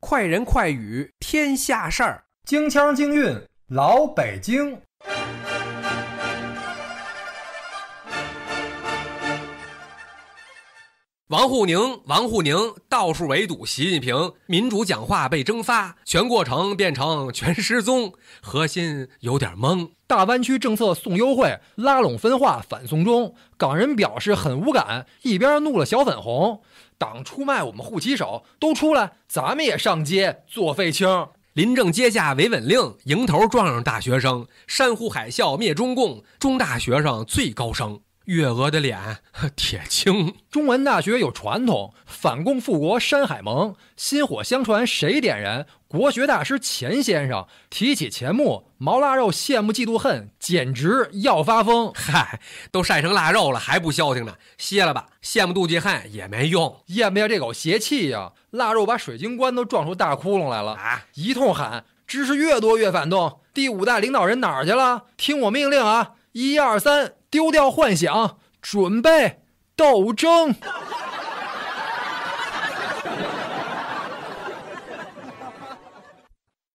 快人快语天下事儿，京腔京韵老北京。王沪宁，王沪宁到处围堵习近平，民主讲话被蒸发，全过程变成全失踪，核心有点懵。大湾区政策送优惠，拉拢分化反送中，港人表示很无感，一边怒了小粉红。党出卖我们护旗手，都出来，咱们也上街做废青。临政接驾维稳令，迎头撞上大学生，山呼海啸灭中共，中大学生最高声。月娥的脸 铁青。中文大学有传统，反共复国山海盟，薪火相传谁点燃？国学大师钱先生提起钱穆，毛腊肉羡慕嫉妒恨，简直要发疯。嗨，都晒成腊肉了还不消停呢？歇了吧，羡慕妒忌恨也没用。咽不下这口邪气呀！腊肉把水晶棺都撞出大窟窿来了啊！一通喊，知识越多越反动。第五代领导人哪儿去了？听我命令啊！一二三。丢掉幻想，准备斗争。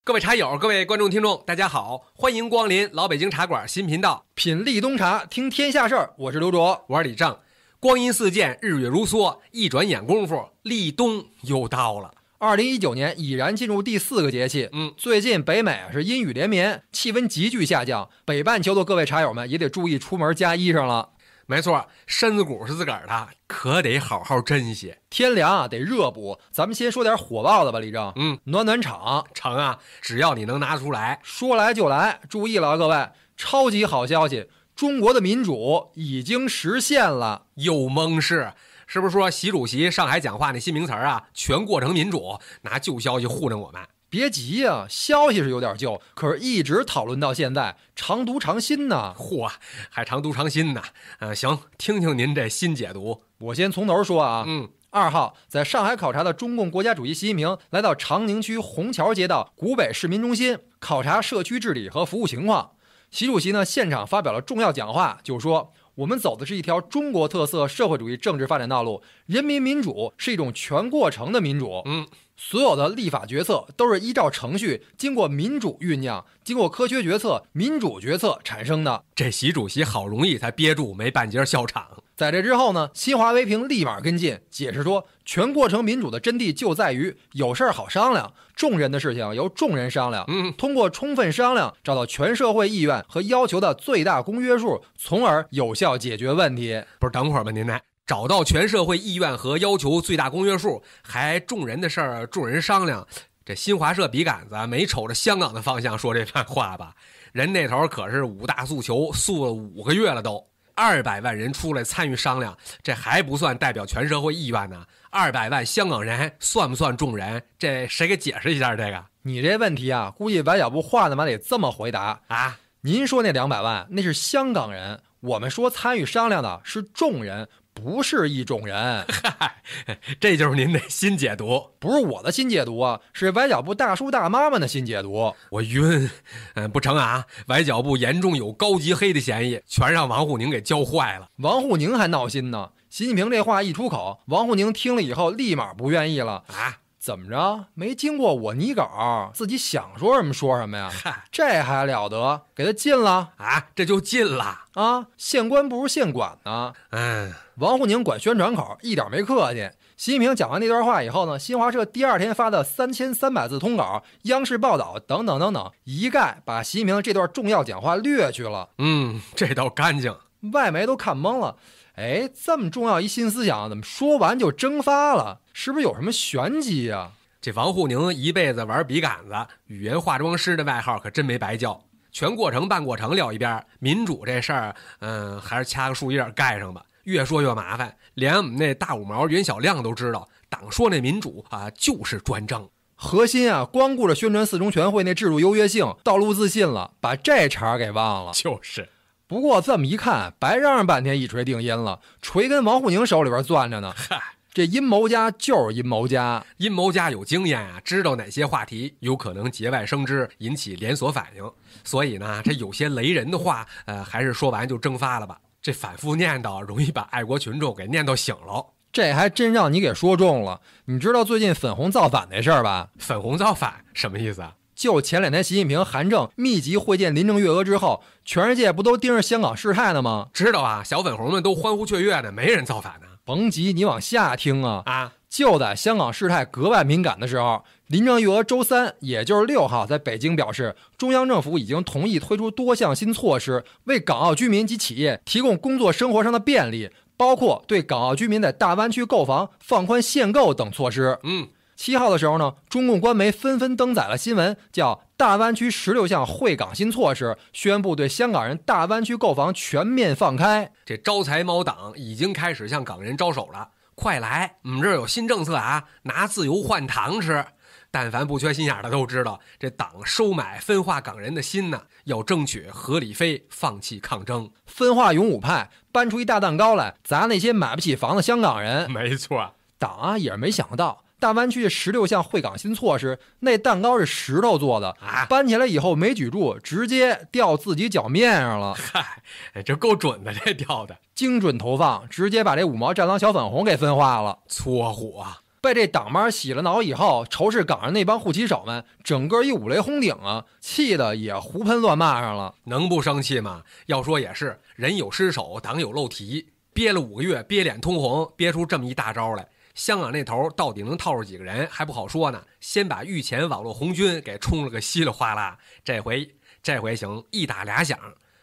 各位茶友，各位观众、听众，大家好，欢迎光临老北京茶馆新频道，品立冬茶，听天下事儿。我是刘卓，我是李正。光阴似箭，日月如梭，一转眼功夫，立冬又到了。二零一九年已然进入第四个节气，嗯，最近北美啊是阴雨连绵，气温急剧下降，北半球的各位茶友们也得注意出门加衣裳了。没错，身子骨是自个儿的，可得好好珍惜。天凉啊，得热补。咱们先说点火爆的吧，李正。嗯，暖暖场成啊，只要你能拿出来，说来就来。注意了，各位，超级好消息，中国的民主已经实现了。又蒙事。是不是说习主席上海讲话那新名词啊？全过程民主，拿旧消息糊弄我们？别急呀，消息是有点旧，可是一直讨论到现在，常读常新呢。嚯，还常读常新呢？嗯，行，听听您这新解读。我先从头说啊。嗯，二号在上海考察的中共国家主席习近平来到长宁区虹桥街道古北市民中心考察社区治理和服务情况。习主席呢现场发表了重要讲话，就说。我们走的是一条中国特色社会主义政治发展道路，人民民主是一种全过程的民主。嗯，所有的立法决策都是依照程序，经过民主酝酿，经过科学决策、民主决策产生的。这习主席好容易才憋住没半截笑场。在这之后呢，新华微评立马跟进解释说，全过程民主的真谛就在于有事儿好商量，众人的事情由众人商量，嗯，通过充分商量找到全社会意愿和要求的最大公约数，从而有效解决问题。不是，等会儿吧，您呢？找到全社会意愿和要求最大公约数，还众人的事儿众人商量，这新华社笔杆子没瞅着香港的方向说这番话吧？人那头可是五大诉求诉了五个月了都。二百万人出来参与商量，这还不算代表全社会意愿呢。二百万香港人算不算众人？这谁给解释一下这个？你这问题啊，估计白小布话呢嘛得这么回答啊。您说那两百万那是香港人，我们说参与商量的是众人。不是一种人，嗨，这就是您的新解读，不是我的新解读啊，是崴脚部大叔大妈们的新解读。我晕，嗯，不成啊，崴脚部严重有高级黑的嫌疑，全让王沪宁给教坏了。王沪宁还闹心呢，习近平这话一出口，王沪宁听了以后立马不愿意了啊。怎么着？没经过我拟稿，自己想说什么说什么呀？嗨，这还了得？给他禁了啊！这就禁了啊！县官不如县管呢。嗯，王沪宁管宣传口，一点没客气。习近平讲完那段话以后呢，新华社第二天发的三千三百字通稿、央视报道等等等等，一概把习近平这段重要讲话略去了。嗯，这倒干净，外媒都看懵了。哎，这么重要一新思想，怎么说完就蒸发了？是不是有什么玄机呀？这王沪宁一辈子玩笔杆子，语言化妆师的外号可真没白叫。全过程、半过程撂一边，民主这事儿，嗯，还是掐个树叶盖上吧。越说越麻烦，连我们那大五毛袁小亮都知道，党说那民主啊，就是专政核心啊。光顾着宣传四中全会那制度优越性、道路自信了，把这茬给忘了。就是。不过这么一看，白嚷嚷半天，一锤定音了，锤跟王沪宁手里边攥着呢。嗨，这阴谋家就是阴谋家，阴谋家有经验啊，知道哪些话题有可能节外生枝，引起连锁反应。所以呢，这有些雷人的话，呃，还是说完就蒸发了吧。这反复念叨，容易把爱国群众给念叨醒了。这还真让你给说中了。你知道最近粉红造反那事儿吧？粉红造反什么意思啊？就前两天习近平、韩正密集会见林郑月娥之后，全世界不都盯着香港事态呢吗？知道啊，小粉红们都欢呼雀跃的，没人造反呢。甭急，你往下听啊啊！就在香港事态格外敏感的时候，林郑月娥周三，也就是六号，在北京表示，中央政府已经同意推出多项新措施，为港澳居民及企业提供工作生活上的便利。包括对港澳居民在大湾区购房放宽限购等措施。嗯，七号的时候呢，中共官媒纷纷登载了新闻，叫《大湾区十六项惠港新措施》，宣布对香港人大湾区购房全面放开。这招财猫党已经开始向港人招手了，快来，我们这儿有新政策啊，拿自由换糖吃。但凡不缺心眼的都知道，这党收买分化港人的心呢，要争取合理非，放弃抗争，分化勇武派，搬出一大蛋糕来砸那些买不起房的香港人。没错，党啊也是没想到，大湾区十六项惠港新措施，那蛋糕是石头做的啊，搬起来以后没举住，直接掉自己脚面上了。嗨，这够准的，这掉的精准投放，直接把这五毛战狼小粉红给分化了，搓火。被这党妈洗了脑以后，仇视港人那帮护旗手们，整个一五雷轰顶啊，气的也胡喷乱骂上了。能不生气吗？要说也是，人有失手，党有漏题，憋了五个月，憋脸通红，憋出这么一大招来。香港那头到底能套住几个人还不好说呢。先把御前网络红军给冲了个稀里哗啦，这回这回行，一打俩响，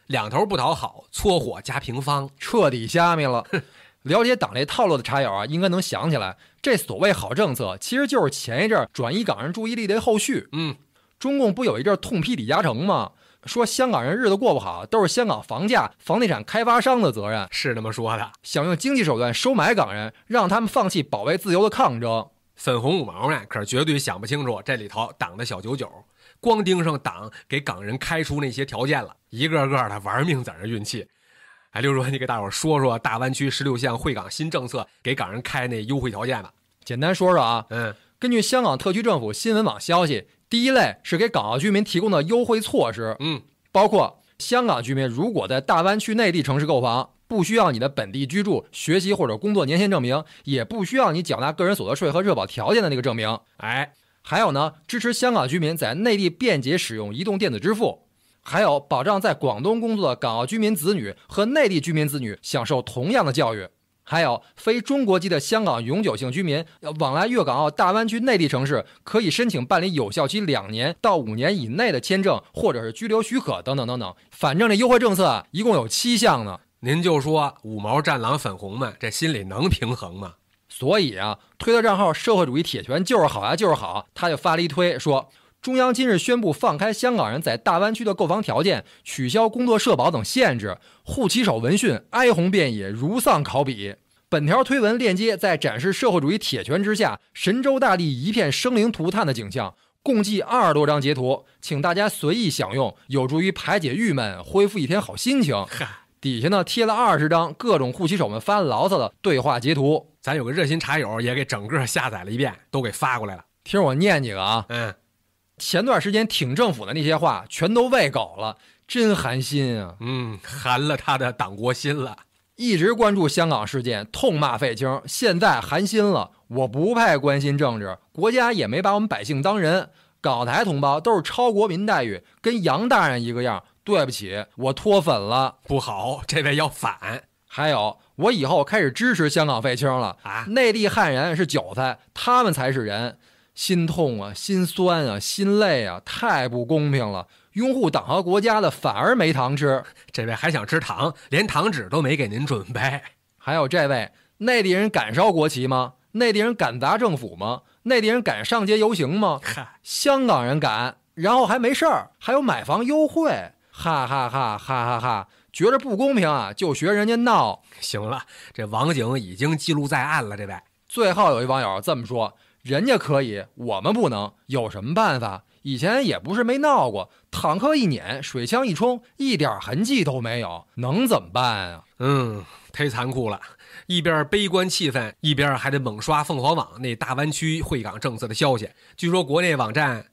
两头不讨好，搓火加平方，彻底虾米了。了解党这套路的茶友啊，应该能想起来，这所谓好政策，其实就是前一阵转移港人注意力的后续。嗯，中共不有一阵痛批李嘉诚吗？说香港人日子过不好，都是香港房价、房地产开发商的责任，是这么说的。想用经济手段收买港人，让他们放弃保卫自由的抗争。粉红五毛呢，可是绝对想不清楚这里头党的小九九，光盯上党给港人开出那些条件了，一个个的玩命在那运气。哎，刘叔，你给大伙说说大湾区十六项惠港新政策给港人开那优惠条件吧。简单说说啊，嗯，根据香港特区政府新闻网消息，第一类是给港澳居民提供的优惠措施，嗯，包括香港居民如果在大湾区内地城市购房，不需要你的本地居住、学习或者工作年限证明，也不需要你缴纳个人所得税和社保条件的那个证明。哎，还有呢，支持香港居民在内地便捷使用移动电子支付。还有保障在广东工作的港澳居民子女和内地居民子女享受同样的教育，还有非中国籍的香港永久性居民往来粤港澳大湾区内地城市，可以申请办理有效期两年到五年以内的签证或者是居留许可等等等等。反正这优惠政策啊，一共有七项呢。您就说五毛战狼粉红们这心里能平衡吗？所以啊，推特账号社会主义铁拳就是好呀，就是好，他就发了一推说。中央今日宣布放开香港人在大湾区的购房条件，取消工作社保等限制。护旗手闻讯哀鸿遍野，如丧考妣。本条推文链接在展示社会主义铁拳之下神州大地一片生灵涂炭的景象，共计二十多张截图，请大家随意享用，有助于排解郁闷，恢复一天好心情。底下呢贴了二十张各种护旗手们发牢骚的对话截图，咱有个热心茶友也给整个下载了一遍，都给发过来了。听我念几个啊，嗯。前段时间挺政府的那些话，全都喂狗了，真寒心啊！嗯，寒了他的党国心了。一直关注香港事件，痛骂废青，现在寒心了。我不太关心政治，国家也没把我们百姓当人。港台同胞都是超国民待遇，跟洋大人一个样。对不起，我脱粉了，不好，这位要反。还有，我以后开始支持香港废青了啊！内地汉人是韭菜，他们才是人。心痛啊，心酸啊，心累啊，太不公平了！拥护党和国家的反而没糖吃，这位还想吃糖，连糖纸都没给您准备。还有这位，内地人敢烧国旗吗？内地人敢砸政府吗？内地人敢上街游行吗？香港人敢，然后还没事儿，还有买房优惠，哈哈哈哈哈哈！觉着不公平啊，就学人家闹。行了，这网警已经记录在案了。这位，最后有一网友这么说。人家可以，我们不能，有什么办法？以前也不是没闹过，坦克一碾，水枪一冲，一点痕迹都没有，能怎么办啊？嗯，忒残酷了。一边悲观气氛，一边还得猛刷凤凰网那大湾区惠港政策的消息。据说国内网站，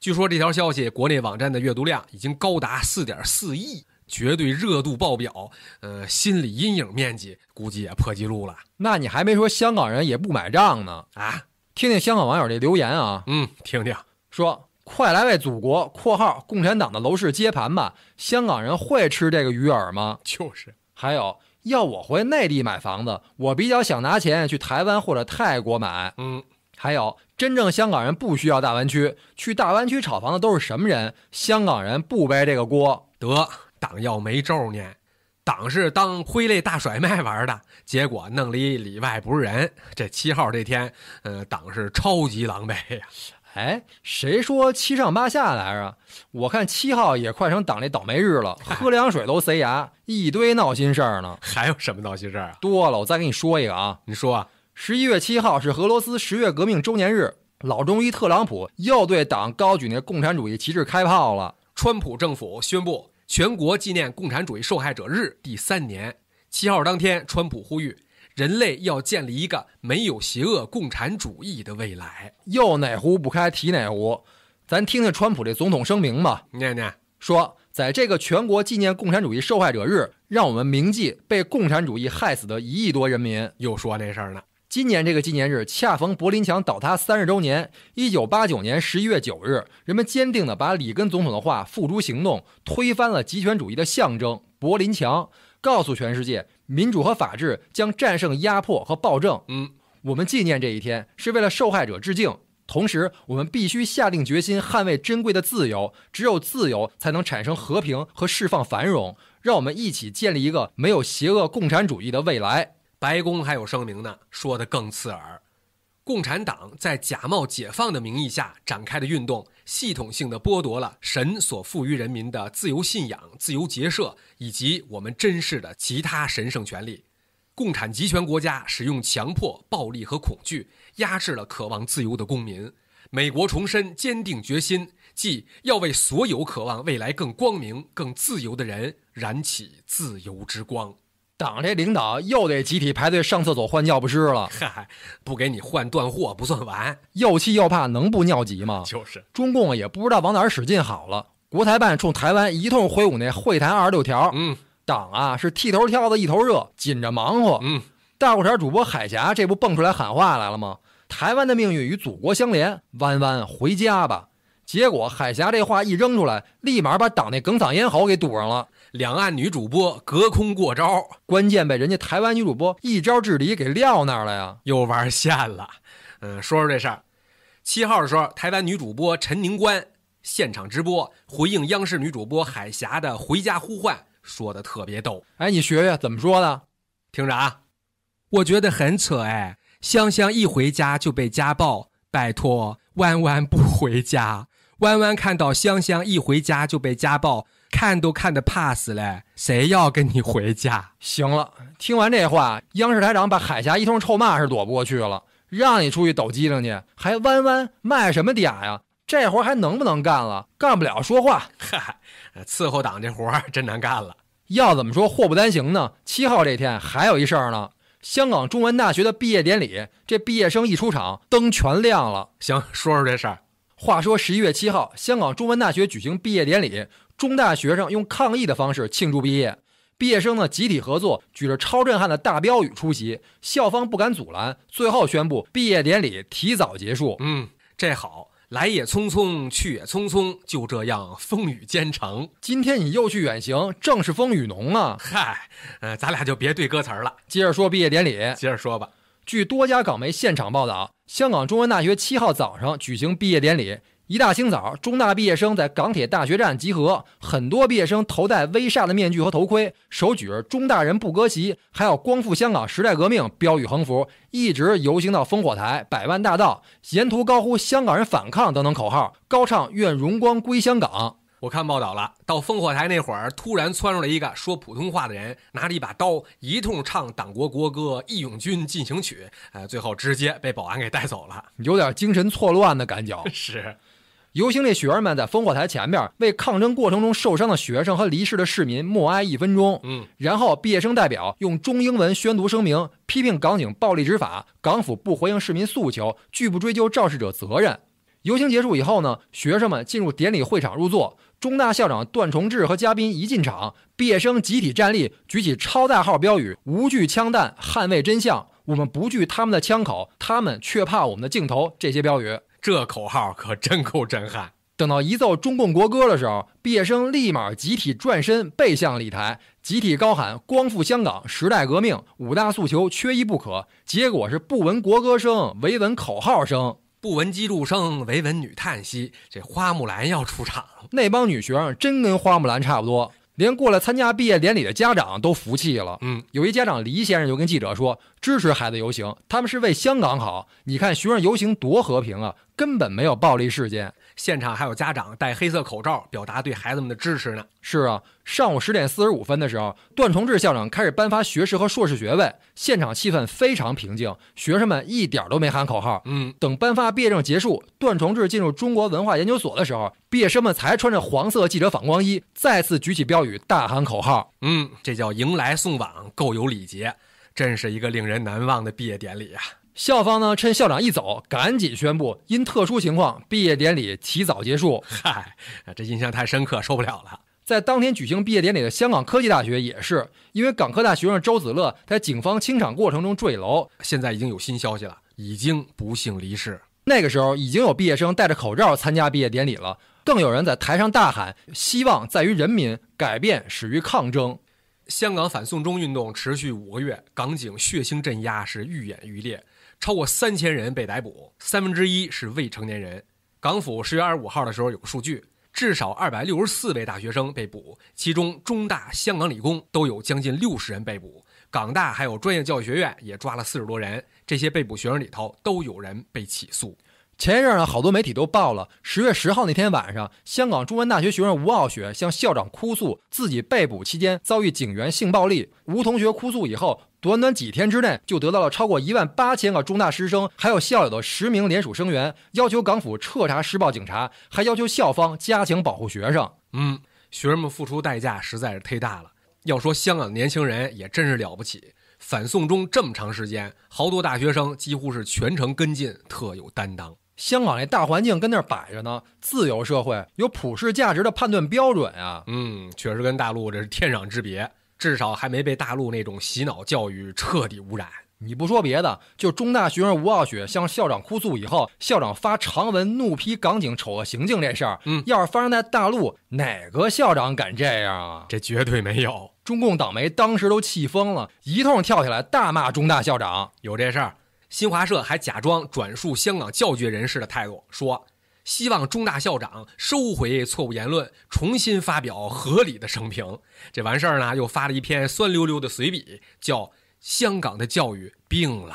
据说这条消息国内网站的阅读量已经高达四点四亿，绝对热度爆表，呃，心理阴影面积估计也破纪录了那你还没说香港人也不买账呢。啊！听听香港网友这留言啊，嗯，听听，说快来为祖国（括号共产党的楼市接盘吧）！香港人会吃这个鱼饵吗？就是还有，要我回内地买房子，我比较想拿钱去台湾或者泰国买。嗯，还有，真正香港人不需要大湾区，去大湾区炒房的都是什么人？香港人不背这个锅。得党要没咒呢，党是当挥泪大甩卖玩的，结果弄了一里外不是人。这七号这天，呃，党是超级狼狈呀。哎，谁说七上八下来着？我看七号也快成党那倒霉日了，喝凉水都塞牙，一堆闹心事儿呢。还有什么闹心事儿啊？多了，我再给你说一个啊。你说啊，十一月七号是俄罗斯十月革命周年日，老中医特朗普又对党高举那共产主义旗帜开炮了。川普政府宣布全国纪念共产主义受害者日第三年。七号当天，川普呼吁人类要建立一个没有邪恶共产主义的未来。又哪壶不开提哪壶，咱听听川普这总统声明吧。念念，说，在这个全国纪念共产主义受害者日，让我们铭记被共产主义害死的一亿多人民。又说那事儿呢。今年这个纪念日恰逢柏林墙倒塌三十周年。一九八九年十一月九日，人们坚定地把里根总统的话付诸行动，推翻了极权主义的象征——柏林墙，告诉全世界，民主和法治将战胜压迫和暴政。嗯，我们纪念这一天，是为了受害者致敬。同时，我们必须下定决心捍卫珍贵的自由。只有自由，才能产生和平和释放繁荣。让我们一起建立一个没有邪恶共产主义的未来。白宫还有声明呢，说的更刺耳。共产党在假冒解放的名义下展开的运动，系统性的剥夺了神所赋予人民的自由信仰、自由结社以及我们珍视的其他神圣权利。共产集权国家使用强迫、暴力和恐惧压制了渴望自由的公民。美国重申坚定决心，即要为所有渴望未来更光明、更自由的人燃起自由之光。党这领导又得集体排队上厕所换尿不湿了，嗨，不给你换断货不算完。又气又怕，能不尿急吗？就是，中共也不知道往哪儿使劲好了。国台办冲台湾一通挥舞那会谈二十六条，嗯党啊是剃头挑子一头热，紧着忙活。嗯，大过天主播海峡这不蹦出来喊话来了吗？台湾的命运与祖国相连，弯弯回家吧。结果海峡这话一扔出来，立马把党那哽嗓咽喉给堵上了。两岸女主播隔空过招，关键被人家台湾女主播一招制敌给撂那儿了呀。又玩线了。嗯，说说这事儿。七号的时候，台湾女主播陈宁官现场直播回应央视女主播海霞的回家呼唤，说的特别逗。哎，你学学怎么说的？听着啊，我觉得很扯哎，香香一回家就被家暴，拜托，弯弯不回家。弯弯看到香香一回家就被家暴，看都看得怕死嘞，谁要跟你回家？行了，听完这话，央视台长把海峡一通臭骂是躲不过去了，让你出去抖机灵去，还弯弯卖什么嗲呀？这活还能不能干了？干不了说话。嗨，伺候党这活儿真难干了。要怎么说祸不单行呢？七号这天还有一事儿呢，香港中文大学的毕业典礼，这毕业生一出场，灯全亮了。行，说说这事儿。话说十一月七号，香港中文大学举行毕业典礼，中大学生用抗议的方式庆祝毕业。毕业生呢集体合作，举着超震撼的大标语出席，校方不敢阻拦，最后宣布毕业典礼提早结束。嗯，这好，来也匆匆，去也匆匆，就这样风雨兼程。今天你又去远行，正是风雨浓啊！嗨，呃，咱俩就别对歌词儿了，接着说毕业典礼。接着说吧。据多家港媒现场报道，香港中文大学七号早上举行毕业典礼。一大清早，中大毕业生在港铁大学站集合，很多毕业生头戴威煞的面具和头盔，手举着“中大人不割席”还有“光复香港，时代革命”标语横幅，一直游行到烽火台、百万大道，沿途高呼“香港人反抗”等等口号，高唱“愿荣光归香港”。我看报道了，到烽火台那会儿，突然窜出来一个说普通话的人，拿着一把刀，一通唱党国国歌《义勇军进行曲》，呃，最后直接被保安给带走了，有点精神错乱的感觉。是，游行这学生们在烽火台前面为抗争过程中受伤的学生和离世的市民默哀一分钟。嗯，然后毕业生代表用中英文宣读声明，批评港警暴力执法，港府不回应市民诉求，拒不追究肇事者责任。游行结束以后呢，学生们进入典礼会场入座。中大校长段崇智和嘉宾一进场，毕业生集体站立，举起超大号标语：“无惧枪弹，捍卫真相。我们不惧他们的枪口，他们却怕我们的镜头。”这些标语，这口号可真够震撼。等到一奏中共国歌的时候，毕业生立马集体转身背向礼台，集体高喊“光复香港，时代革命，五大诉求缺一不可”。结果是不闻国歌声，唯闻口号声。不闻机杼声，唯闻女叹息。这花木兰要出场，那帮女学生真跟花木兰差不多，连过来参加毕业典礼的家长都服气了。嗯，有一家长黎先生就跟记者说，支持孩子游行，他们是为香港好。你看学生游行多和平啊，根本没有暴力事件。现场还有家长戴黑色口罩，表达对孩子们的支持呢。是啊，上午十点四十五分的时候，段崇智校长开始颁发学士和硕士学位，现场气氛非常平静，学生们一点都没喊口号。嗯，等颁发毕业证结束，段崇智进入中国文化研究所的时候，毕业生们才穿着黄色记者反光衣，再次举起标语，大喊口号。嗯，这叫迎来送往，够有礼节，真是一个令人难忘的毕业典礼啊。校方呢，趁校长一走，赶紧宣布，因特殊情况，毕业典礼提早结束。嗨，这印象太深刻，受不了了。在当天举行毕业典礼的香港科技大学也是，因为港科大学生周子乐在警方清场过程中坠楼，现在已经有新消息了，已经不幸离世。那个时候，已经有毕业生戴着口罩参加毕业典礼了，更有人在台上大喊：“希望在于人民，改变始于抗争。”香港反送中运动持续五个月，港警血腥镇压是愈演愈烈。超过三千人被逮捕，三分之一是未成年人。港府十月二十五号的时候有个数据，至少二百六十四位大学生被捕，其中中大、香港理工都有将近六十人被捕，港大还有专业教育学院也抓了四十多人。这些被捕学生里头都有人被起诉。前一阵呢，好多媒体都报了，十月十号那天晚上，香港中文大学学生吴傲雪向校长哭诉自己被捕期间遭遇警员性暴力。吴同学哭诉以后。短短几天之内，就得到了超过一万八千个中大师生，还有校友的实名联署声援，要求港府彻查施暴警察，还要求校方加强保护学生。嗯，学生们付出代价实在是忒大了。要说香港的年轻人也真是了不起，反送中这么长时间，好多大学生几乎是全程跟进，特有担当。香港那大环境跟那儿摆着呢，自由社会有普世价值的判断标准啊。嗯，确实跟大陆这是天壤之别。至少还没被大陆那种洗脑教育彻底污染。你不说别的，就中大学生吴傲雪向校长哭诉以后，校长发长文怒批港警丑恶行径这事儿，嗯，要是发生在大陆，哪个校长敢这样啊？这绝对没有。中共党媒当时都气疯了，一通跳起来大骂中大校长。有这事儿，新华社还假装转述香港教育人士的态度，说。希望中大校长收回错误言论，重新发表合理的声评。这完事儿呢，又发了一篇酸溜溜的随笔，叫《香港的教育病了》。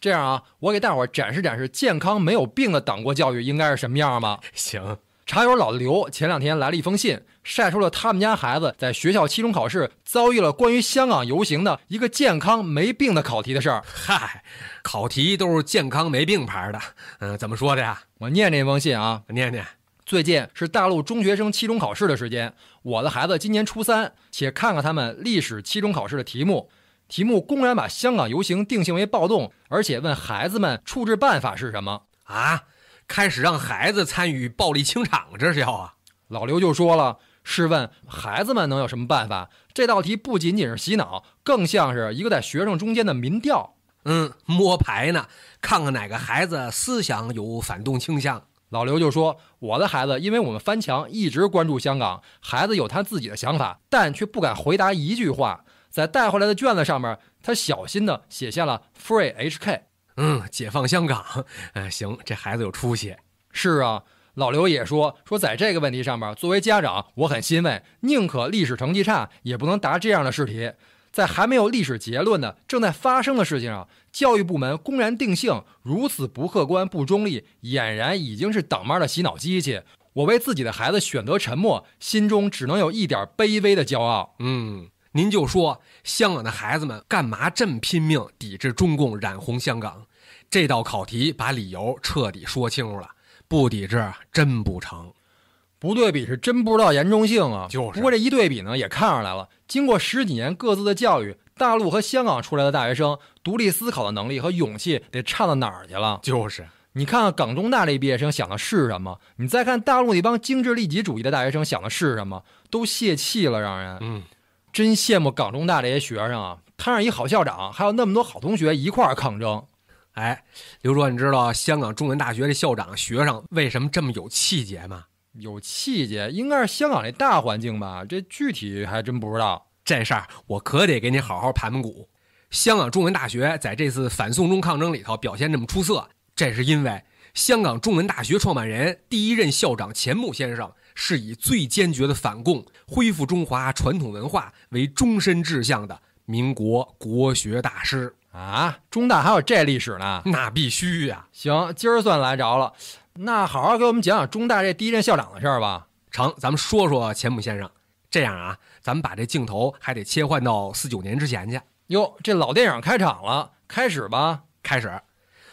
这样啊，我给大伙儿展示展示健康没有病的党国教育应该是什么样吧。行。茶友老刘前两天来了一封信，晒出了他们家孩子在学校期中考试遭遇了关于香港游行的一个健康没病的考题的事儿。嗨，考题都是健康没病牌的。嗯，怎么说的呀？我念这封信啊，念念。最近是大陆中学生期中考试的时间，我的孩子今年初三，且看看他们历史期中考试的题目，题目公然把香港游行定性为暴动，而且问孩子们处置办法是什么啊？开始让孩子参与暴力清场，这是要啊！老刘就说了：“试问孩子们能有什么办法？这道题不仅仅是洗脑，更像是一个在学生中间的民调。嗯，摸牌呢，看看哪个孩子思想有反动倾向。”老刘就说：“我的孩子，因为我们翻墙一直关注香港，孩子有他自己的想法，但却不敢回答一句话。在带回来的卷子上面，他小心的写下了 ‘Free HK’。”嗯，解放香港，嗯，行，这孩子有出息。是啊，老刘也说说，在这个问题上面，作为家长，我很欣慰，宁可历史成绩差，也不能答这样的试题。在还没有历史结论的正在发生的事情上，教育部门公然定性，如此不客观、不中立，俨然已经是党妈的洗脑机器。我为自己的孩子选择沉默，心中只能有一点卑微的骄傲。嗯。您就说香港的孩子们干嘛这么拼命抵制中共染红香港？这道考题把理由彻底说清楚了，不抵制真不成，不对比是真不知道严重性啊！就是。不过这一对比呢，也看出来了，经过十几年各自的教育，大陆和香港出来的大学生独立思考的能力和勇气得差到哪儿去了？就是。你看看港中大这毕业生想的是什么？你再看大陆那帮精致利己主义的大学生想的是什么？都泄气了，让人嗯，真羡慕港中大这些学生啊！摊上一好校长，还有那么多好同学一块儿抗争。哎，刘卓，你知道香港中文大学这校长学生为什么这么有气节吗？有气节，应该是香港那大环境吧？这具体还真不知道。这事儿我可得给你好好盘盘古。香港中文大学在这次反送中抗争里头表现这么出色，这是因为香港中文大学创办人、第一任校长钱穆先生是以最坚决的反共、恢复中华传统文化为终身志向的民国国学大师。啊，中大还有这历史呢？那必须呀、行，今儿算来着了。那好好给我们讲讲中大这第一任校长的事儿吧。成，咱们说说钱穆先生。这样啊，咱们把这镜头还得切换到四九年之前去。哟，这老电影开场了，开始吧。开始，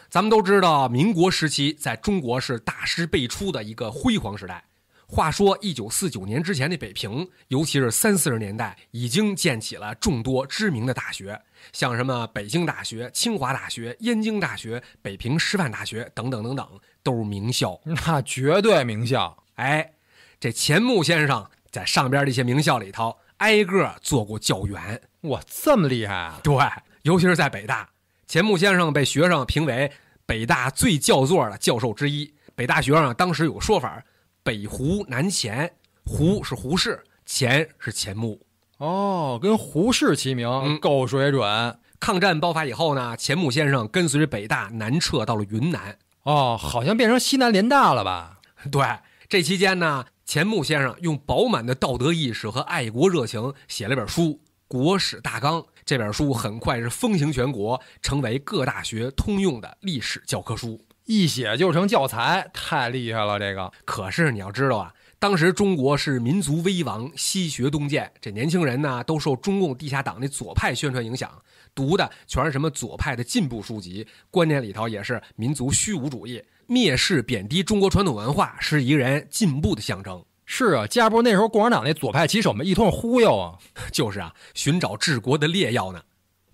咱们都知道，民国时期在中国是大师辈出的一个辉煌时代。话说，一九四九年之前的北平，尤其是三四十年代，已经建起了众多知名的大学，像什么北京大学、清华大学、燕京大学、北平师范大学等等等等，都是名校。那绝对名校。哎，这钱穆先生在上边这些名校里头，挨个做过教员。哇，这么厉害啊！对，尤其是在北大，钱穆先生被学生评为北大最叫座的教授之一。北大学生当时有个说法：北湖南钱，胡是胡适，钱是钱穆。哦，跟胡适齐名，嗯够水准。抗战爆发以后呢，钱穆先生跟随着北大南撤到了云南。哦，好像变成西南联大了吧？对，这期间呢，钱穆先生用饱满的道德意识和爱国热情写了本书《国史大纲》。这本书很快是风行全国，成为各大学通用的历史教科书。一写就成教材，太厉害了！这个可是你要知道啊，当时中国是民族危亡，西学东渐，这年轻人呢都受中共地下党那左派宣传影响，读的全是什么左派的进步书籍，观念里头也是民族虚无主义，蔑视贬低中国传统文化，是一个人进步的象征。是啊，架不住那时候共产党那左派旗手们一通忽悠啊。就是啊，寻找治国的烈药呢。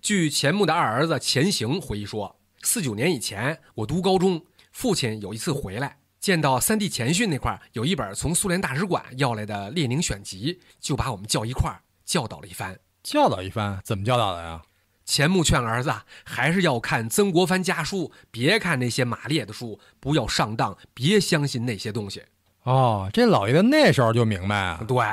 据钱穆的二儿子钱行回忆说，四九年以前，我读高中，父亲有一次回来，见到三弟钱训那块儿有一本从苏联大使馆要来的列宁选集，就把我们叫一块儿教导了一番。教导一番，怎么教导的呀？钱穆劝儿子啊还是要看曾国藩家书，别看那些马列的书，不要上当，别相信那些东西。哦，这老爷子那时候就明白啊。对，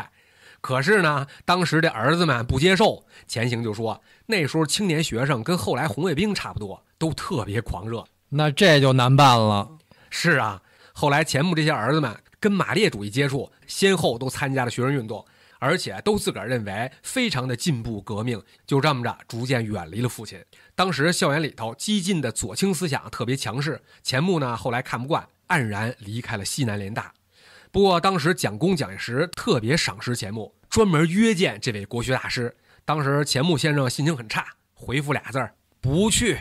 可是呢，当时的儿子们不接受，钱行就说那时候青年学生跟后来红卫兵差不多，都特别狂热。那这就难办了。是啊，后来钱穆这些儿子们跟马列主义接触，先后都参加了学生运动，而且都自个儿认为非常的进步革命，就这么着逐渐远离了父亲。当时校园里头激进的左倾思想特别强势，钱穆呢后来看不惯，黯然离开了西南联大。不过当时蒋公蒋介石特别赏识钱穆，专门约见这位国学大师。当时钱穆先生心情很差，回复俩字儿：不去。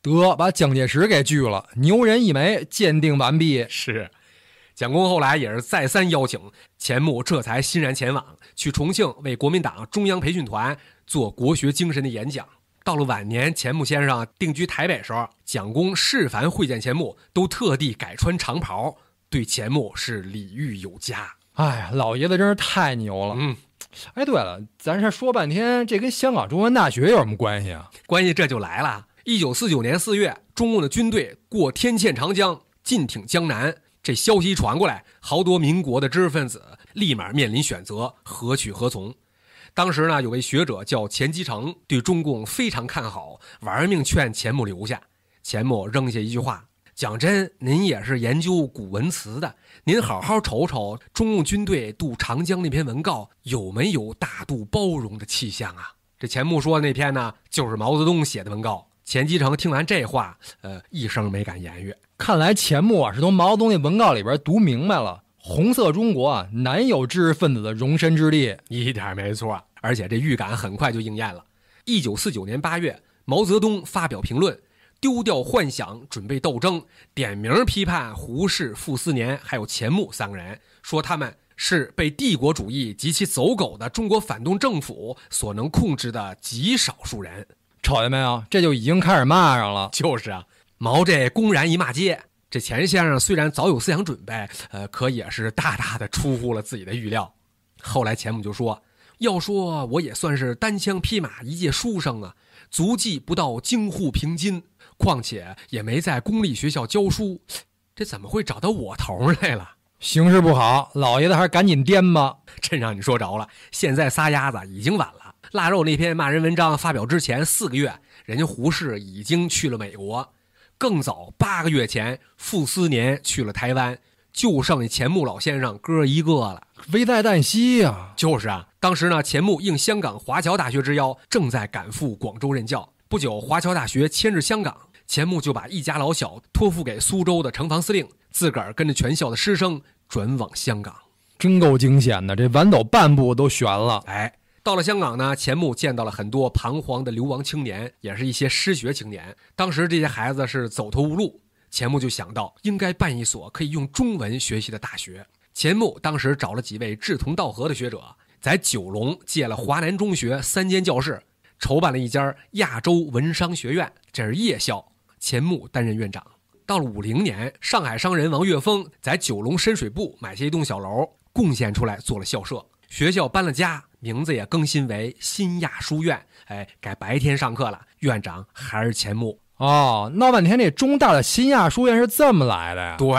得把蒋介石给拒了，牛人一枚，鉴定完毕。是，蒋公后来也是再三邀请钱穆，这才欣然前往，去重庆为国民党中央培训团做国学精神的演讲。到了晚年，钱穆先生定居台北时候，蒋公是凡会见钱穆，都特地改穿长袍，对钱穆是礼遇有加。哎，老爷子真是太牛了。嗯，哎，对了，咱这说半天，这跟香港中文大学有什么关系啊？关系这就来了。一九四九年四月，中共的军队过天堑长江，进挺江南。这消息传过来，好多民国的知识分子立马面临选择，何去何从？当时呢，有位学者叫钱基成，对中共非常看好，玩命劝钱穆留下。钱穆扔下一句话：“讲真，您也是研究古文词的，您好好瞅瞅中共军队渡长江那篇文告，有没有大度包容的气象啊？”这钱穆说的那篇呢，就是毛泽东写的文告。钱基成听完这话，呃，一声没敢言语。看来钱穆啊是从毛泽东那文告里边读明白了，红色中国啊难有知识分子的容身之地。一点没错，而且这预感很快就应验了。一九四九年八月，毛泽东发表评论，丢掉幻想，准备斗争，点名批判胡适、傅斯年还有钱穆三个人，说他们是被帝国主义及其走狗的中国反动政府所能控制的极少数人。瞅见没有？这就已经开始骂上了。就是啊，毛这公然一骂街，这钱先生虽然早有思想准备，呃，可也是大大的出乎了自己的预料。后来钱穆就说：“要说我也算是单枪匹马一介书生啊，足迹不到京沪平津，况且也没在公立学校教书，这怎么会找到我头来了？形势不好，老爷子还是赶紧颠吧。真让你说着了，现在撒丫子已经晚了。腊肉那篇骂人文章发表之前四个月，人家胡适已经去了美国。”更早八个月前，傅斯年去了台湾，就剩下钱穆老先生哥一个了，危在旦夕呀！就是啊，当时呢，钱穆应香港华侨大学之邀，正在赶赴广州任教。不久，华侨大学迁至香港，钱穆就把一家老小托付给苏州的城防司令，自个儿跟着全校的师生转往香港。真够惊险的，这晚走半步都悬了。哎。到了香港呢，钱穆见到了很多彷徨的流亡青年，也是一些失学青年。当时这些孩子是走投无路，钱穆就想到应该办一所可以用中文学习的大学。钱穆当时找了几位志同道合的学者，在九龙借了华南中学三间教室，筹办了一家亚洲文商学院，这是夜校，钱穆担任院长。到了五零年，上海商人王岳峰在九龙深水埗买下一栋小楼，贡献出来做了校舍。学校搬了家。名字也更新为新亚书院，哎，改白天上课了。院长还是钱穆哦。闹半天，这中大的新亚书院是这么来的呀？对，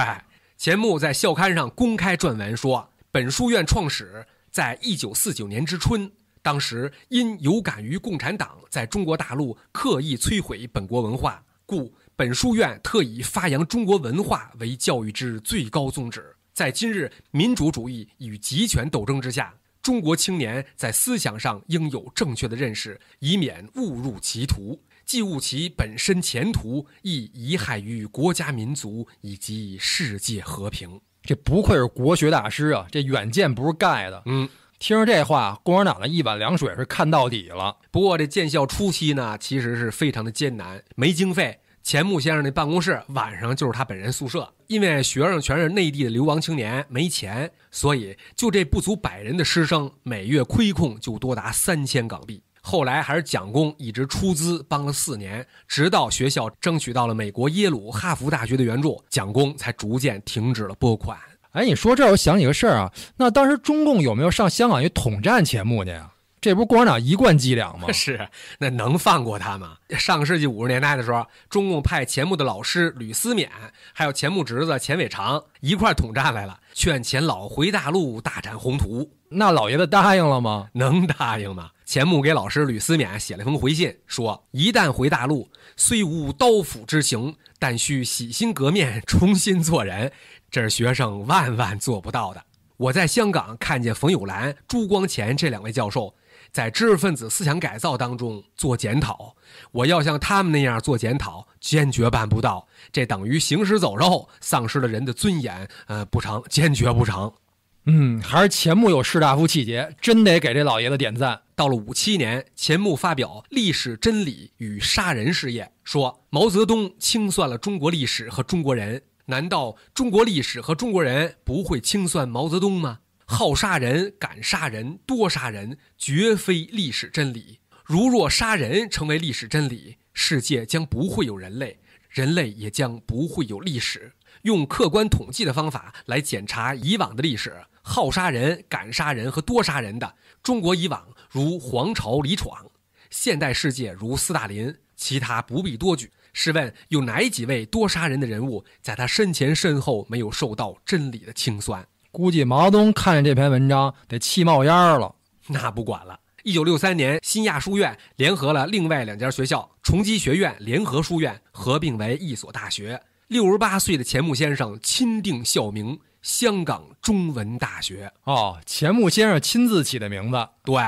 钱穆在校刊上公开撰文说，本书院创始在一九四九年之春，当时因有感于共产党在中国大陆刻意摧毁本国文化，故本书院特以发扬中国文化为教育之最高宗旨。在今日民主主义与集权斗争之下。中国青年在思想上应有正确的认识，以免误入歧途，既误其本身前途，亦贻害于国家民族以及世界和平。这不愧是国学大师啊！这远见不是盖的。嗯，听着这话，共产党的一碗凉水是看到底了。不过这建校初期呢，其实是非常的艰难，没经费。钱穆先生那办公室晚上就是他本人宿舍，因为学生全是内地的流亡青年，没钱，所以就这不足百人的师生，每月亏空就多达三千港币。后来还是蒋公一直出资帮了四年，直到学校争取到了美国耶鲁、哈佛大学的援助，蒋公才逐渐停止了拨款。哎，你说这，我想起个事儿啊，那当时中共有没有上香港去统战钱穆去呀？这不是共产党一贯伎俩吗？是，那能放过他吗？上个世纪五十年代的时候，中共派钱穆的老师吕思勉，还有钱穆侄子钱伟长一块统战来了，劝钱老回大陆大展宏图。那老爷子答应了吗？能答应吗？钱穆给老师吕思勉写了封回信，说一旦回大陆，虽无刀斧之行，但需洗心革面，重新做人。这是学生万万做不到的。我在香港看见冯友兰、朱光潜这两位教授。在知识分子思想改造当中做检讨，我要像他们那样做检讨，坚决办不到。这等于行尸走肉，丧失了人的尊严。呃，不成，坚决不成。嗯，还是钱穆有士大夫气节，真得给这老爷子点赞。到了五七年，钱穆发表《历史真理与杀人事业》，说毛泽东清算了中国历史和中国人，难道中国历史和中国人不会清算毛泽东吗？好杀人、敢杀人、多杀人，绝非历史真理。如若杀人成为历史真理，世界将不会有人类，人类也将不会有历史。用客观统计的方法来检查以往的历史，好杀人、敢杀人和多杀人的中国以往如黄巢李闯，现代世界如斯大林，其他不必多举。试问有哪几位多杀人的人物，在他身前身后没有受到真理的清算？估计毛泽东看见这篇文章得气冒烟了。那不管了。一九六三年，新亚书院联合了另外两家学校——崇基学院、联合书院，合并为一所大学。六十八岁的钱穆先生亲定校名——香港中文大学。哦，钱穆先生亲自起的名字。对，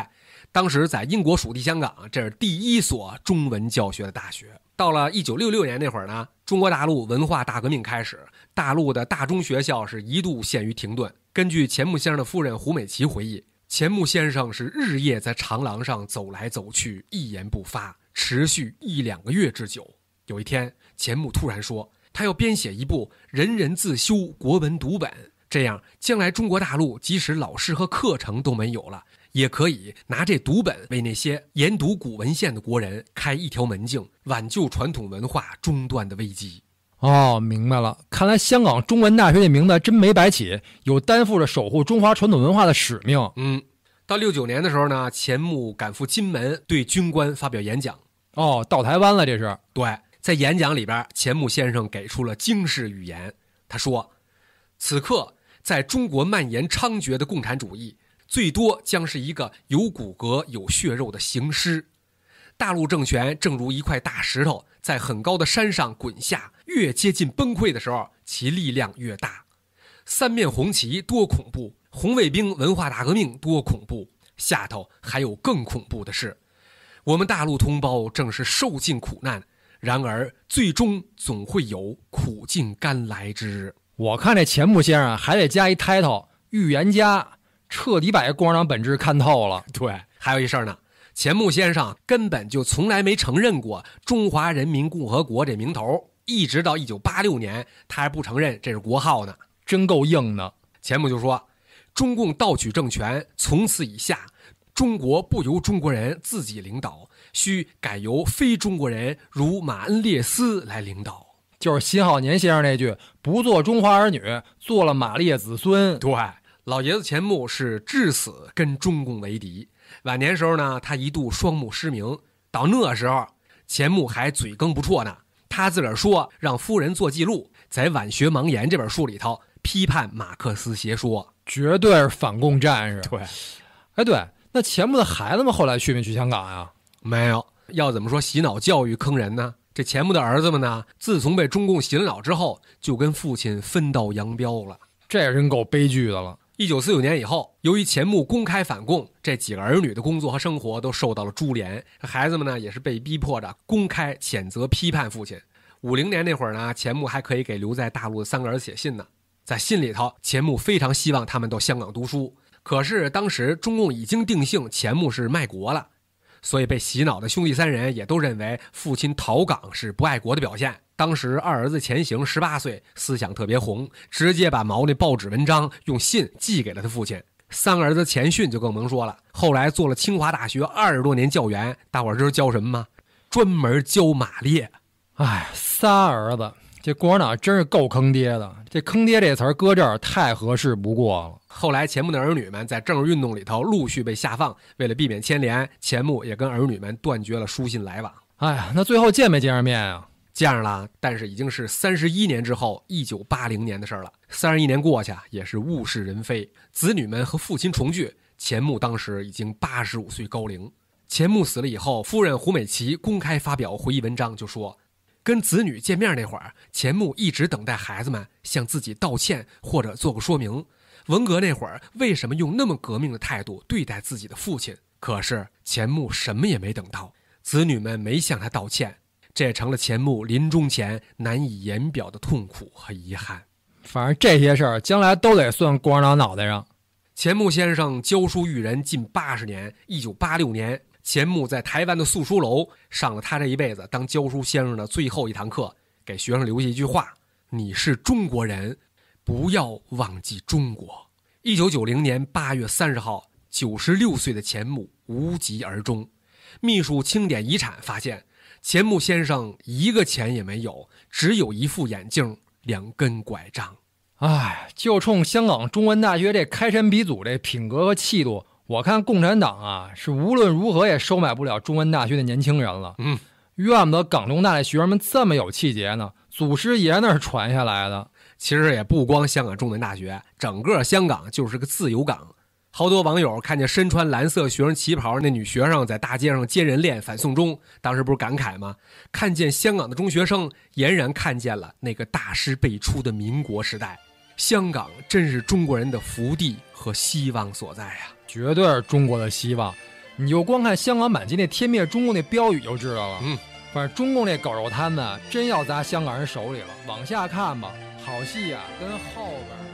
当时在英国属地香港，这是第一所中文教学的大学。到了一九六六年那会儿呢，中国大陆文化大革命开始，大陆的大中学校是一度陷于停顿。根据钱穆先生的夫人胡美琪回忆，钱穆先生是日夜在长廊上走来走去，一言不发，持续一两个月之久。有一天，钱穆突然说，他要编写一部人人自修国文读本，这样将来中国大陆即使老师和课程都没有了。也可以拿这读本为那些研读古文献的国人开一条门径，挽救传统文化中断的危机。哦，明白了。看来香港中文大学这名字真没白起，有担负着守护中华传统文化的使命。嗯，到六九年的时候呢，钱穆赶赴金门，对军官发表演讲。哦，到台湾了，这是对。在演讲里边，钱穆先生给出了惊世语言。他说：“此刻在中国蔓延猖獗的共产主义，最多将是一个有骨骼、有血肉的行尸。大陆政权正如一块大石头，在很高的山上滚下。”越接近崩溃的时候，其力量越大。三面红旗多恐怖，红卫兵文化大革命多恐怖。下头还有更恐怖的事，我们大陆同胞正是受尽苦难，然而最终总会有苦尽甘来之日。我看这钱穆先生还得加一 title，预言家，彻底把这共产党本质看透了。对，还有一事儿呢，钱穆先生根本就从来没承认过中华人民共和国这名头。一直到一九八六年，他还不承认这是国号呢，真够硬的。钱穆就说：“中共盗取政权，从此以下，中国不由中国人自己领导，需改由非中国人如马恩列斯来领导。”就是辛浩年先生那句：“不做中华儿女，做了马列子孙。”对，老爷子钱穆是至死跟中共为敌。晚年时候呢，他一度双目失明。到那时候，钱穆还嘴更不辍呢。他自个儿说让夫人做记录，在《晚学盲言》这本书里头批判马克思邪说，绝对是反共战士。对，哎，对，那钱穆的孩子们后来去没去香港呀？没有。要怎么说洗脑教育坑人呢？这钱穆的儿子们呢，自从被中共洗了脑之后，就跟父亲分道扬镳了。这也真够悲剧的了。一九四九年以后，由于钱穆公开反共，这几个儿女的工作和生活都受到了株连。孩子们呢，也是被逼迫着公开谴责、批判父亲。五零年那会儿呢，钱穆还可以给留在大陆的三个儿子写信呢。在信里头，钱穆非常希望他们到香港读书。可是当时中共已经定性钱穆是卖国了，所以被洗脑的兄弟三人也都认为父亲逃港是不爱国的表现。当时二儿子钱行十八岁，思想特别红，直接把毛那报纸文章用信寄给了他父亲。三儿子钱训就更甭说了，后来做了清华大学二十多年教员。大伙儿知道教什么吗？专门教马列。哎，仨儿子，这共产党真是够坑爹的。这坑爹这词儿搁这儿太合适不过了。后来钱穆的儿女们在政治运动里头陆续被下放，为了避免牵连，钱穆也跟儿女们断绝了书信来往。哎呀，那最后见没见上面啊？见着了，但是已经是三十一年之后，一九八零年的事儿了。三十一年过去，也是物是人非。子女们和父亲重聚，钱穆当时已经八十五岁高龄。钱穆死了以后，夫人胡美琪公开发表回忆文章，就说：“跟子女见面那会儿，钱穆一直等待孩子们向自己道歉或者做个说明。文革那会儿，为什么用那么革命的态度对待自己的父亲？可是钱穆什么也没等到，子女们没向他道歉。”这也成了钱穆临终前难以言表的痛苦和遗憾。反正这些事儿将来都得算共产党脑袋上。钱穆先生教书育人近八十年。一九八六年，钱穆在台湾的宿书楼上了他这一辈子当教书先生的最后一堂课，给学生留下一句话：“你是中国人，不要忘记中国。”一九九零年八月三十号，九十六岁的钱穆无疾而终。秘书清点遗产发现。钱穆先生一个钱也没有，只有一副眼镜、两根拐杖。哎，就冲香港中文大学这开山鼻祖这品格和气度，我看共产党啊是无论如何也收买不了中文大学的年轻人了。嗯，怨不得港中大的学生们这么有气节呢，祖师爷那儿传下来的。其实也不光香港中文大学，整个香港就是个自由港。好多网友看见身穿蓝色学生旗袍那女学生在大街上接人链反送中，当时不是感慨吗？看见香港的中学生，俨然看见了那个大师辈出的民国时代。香港真是中国人的福地和希望所在呀，绝对是中国的希望。你就光看香港满街那“天灭中共”那标语就知道了。嗯，反正中共那狗肉摊子真要砸香港人手里了。往下看吧，好戏呀，跟后边。